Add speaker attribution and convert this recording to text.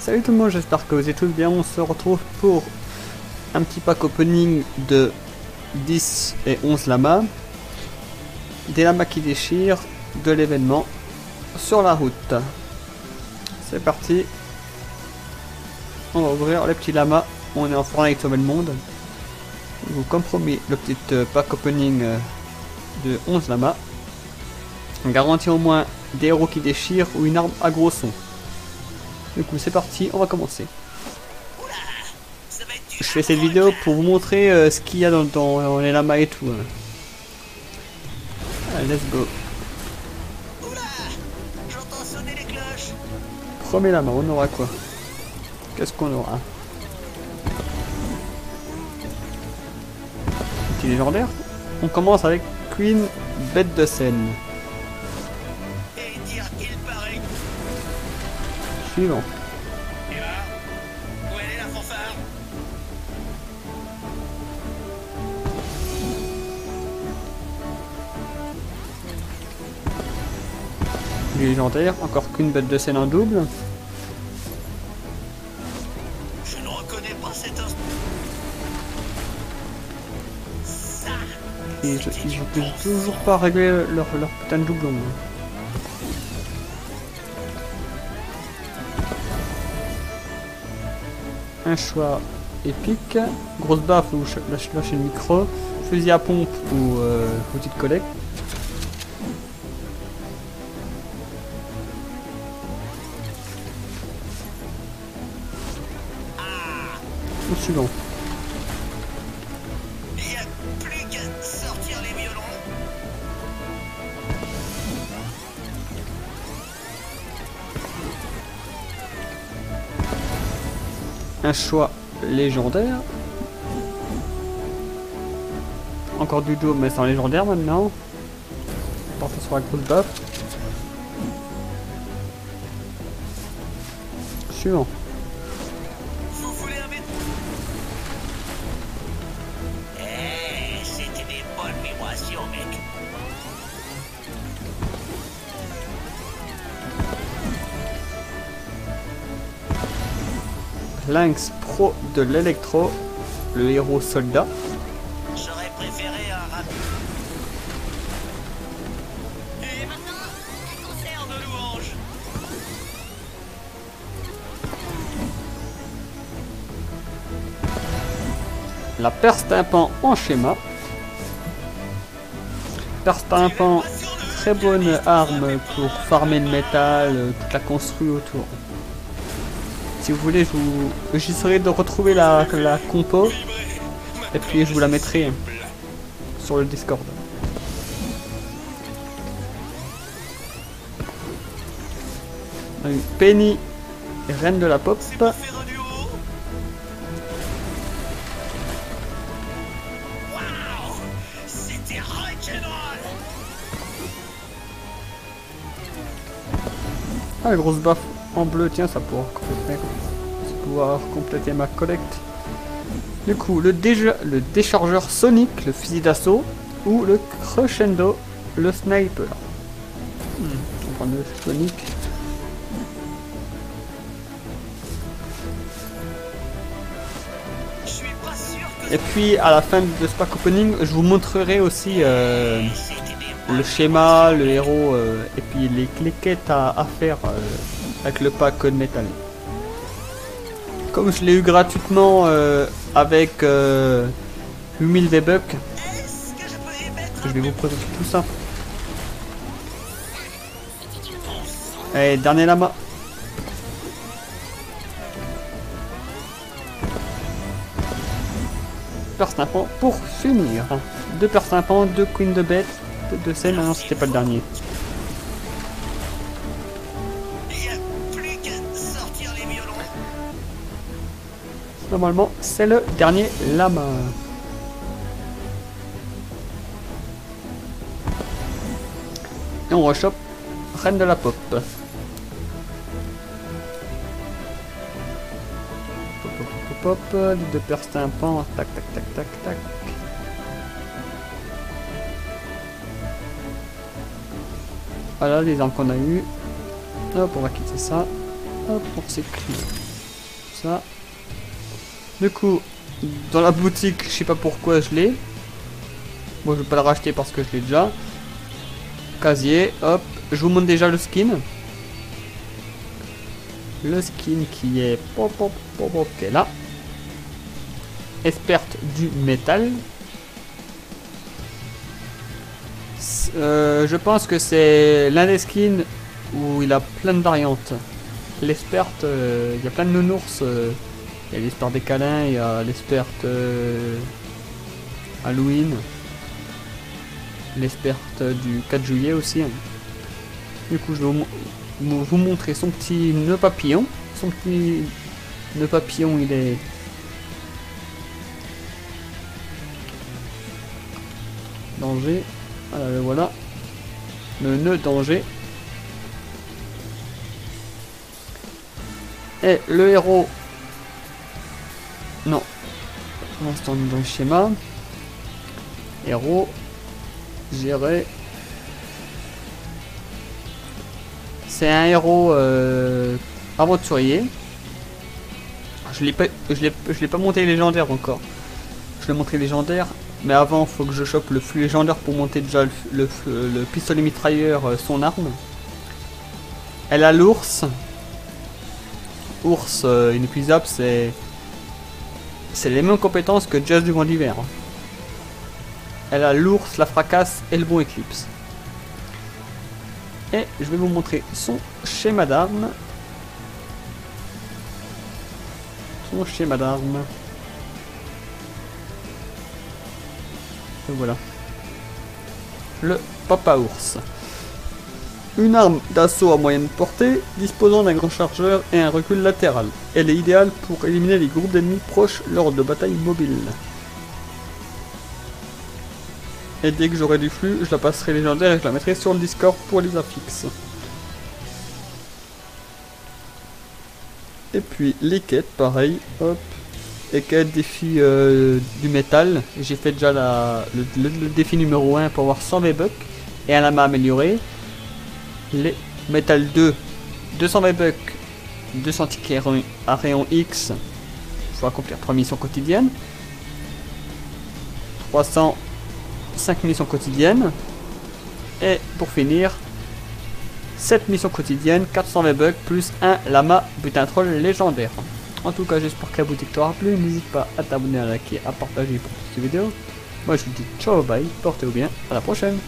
Speaker 1: Salut tout le monde, j'espère que vous êtes tous bien. On se retrouve pour un petit pack opening de 10 et 11 lamas. Des lamas qui déchirent, de l'événement sur la route. C'est parti. On va ouvrir les petits lamas. On est en Fortnite Sauver le monde. Donc, comme promis, le petit euh, pack opening euh, de 11 lamas. On garantit au moins des héros qui déchirent ou une arme à gros son. Du coup, c'est parti, on va commencer. Je fais cette vidéo pour vous montrer euh, ce qu'il y a dans, dans les lamas et tout. hein. Allez, let's go. Premier lama, on aura quoi? Qu'est-ce qu'on aura? Petit légendaire? On commence avec Queen Bête de Seine. Suivant.
Speaker 2: Et là Où elle est la fanfare
Speaker 1: Légendaire, encore qu'une bête de scène en double.
Speaker 2: Je ne reconnais pas cet instant.
Speaker 1: Ils ont ils ont toujours pas réglé leur, leur putain de doublon. hein. Un choix épique, grosse baffe ou ch- lâche, lâche le micro, fusil à pompe ou euh, outil collecte. Un choix légendaire. Encore du dos, mais sans légendaire maintenant. Parfait sur la grosse baffe. Suivant. Lynx Pro de l'électro. Le héros soldat.
Speaker 2: J'aurais préféré un rap. Et maintenant, un concert de louanges.
Speaker 1: La perce tympan en schéma. Perce tympan, très bonne arme pour farmer le métal, euh, toute la construit autour. Si vous voulez, je vous... j'essaierai de retrouver la, la compo et puis je vous la mettrai sur le Discord. Penny, reine de la pop. Ah, grosse baffe en bleu, tiens, ça pourra compléter, ça compléter ma collecte. Du coup, le, le déchargeur sonic, le fusil d'assaut, ou le crescendo, le sniper. Hmm, on prend le sonic.
Speaker 2: Je suis pas sûr que
Speaker 1: Et puis, à la fin de ce pack opening, je vous montrerai aussi euh, le schéma, le héros, euh, et puis les, quêtes à, à faire euh, avec le pack de métal. Comme je l'ai eu gratuitement euh, avec euh, 8000 V-Bucks,
Speaker 2: je
Speaker 1: vais vous présenter tout ça. Allez, dernier lama. Tympan pour finir. Deux tympan, deux queen de bête, de scène, ah non c'était pas le dernier. Normalement, c'est le dernier lama. Et on rechoppe Reine de la Pop. Pop, pop, pop, pop, pop, tympans, tac, tac, tac, tac, tac. Voilà les armes qu'on a eu. Hop, on va quitter ça. Hop, on s'écrit. ça. Du coup, dans la boutique, je sais pas pourquoi je l'ai. Moi, je vais pas le racheter parce que je l'ai déjà. Casier, hop. Je vous montre déjà le skin. Le skin qui est pop, pop, pop, qui est là. Experte du métal. Euh, je pense que c'est l'un des skins où il a plein de variantes. L'experte, euh, il y a plein de nounours. euh, il y a l'experte des câlins, il y a l'experte euh, Halloween. L'experte du 4 juillet aussi. hein. Du coup, je vais vous- vous montrer son petit nœud papillon. Son petit nœud papillon, il est danger. Voilà, le voilà. Le nœud danger. Et le héros. Non. On est dans le schéma? Héros. Gérer. C'est un héros euh, aventurier. Je l'ai pas, je l'ai pas monté légendaire encore. Je l'ai montré légendaire, mais avant, faut que je chope le flux légendaire pour monter déjà le, le- le pistolet mitrailleur, euh, son arme. Elle a l'ours. Ours euh, inépuisable, c'est c'est les mêmes compétences que Jazz du Vent d'hiver. Elle a l'ours, la fracasse et le bon éclipse. Et je vais vous montrer son schéma d'armes. Son schéma d'armes. Voilà. Le papa ours. Une arme d'assaut à moyenne portée, disposant d'un grand chargeur et un recul latéral. Elle est idéale pour éliminer les groupes d'ennemis proches lors de batailles mobiles. Et dès que j'aurai du flux, je la passerai légendaire et je la mettrai sur le Discord pour les affixes. Et puis les quêtes, pareil, hop. Les quêtes défi euh, du métal. J'ai fait déjà la, le, défi numéro 1 pour avoir 100 V-Bucks. Et elle m'a amélioré. Les métal 2, 200 V-Bucks, 200 tickets à rayon X. Faut accomplir 3 missions quotidiennes. 300 5 missions quotidiennes. Et pour finir, 7 missions quotidiennes, 400 V-Bucks plus 1 lama butin troll légendaire. En tout cas, j'espère que la boutique t'aura plu. N'hésite pas à t'abonner, à liker, à partager pour cette vidéo. Moi, je vous dis ciao, bye, portez-vous bien, à la prochaine.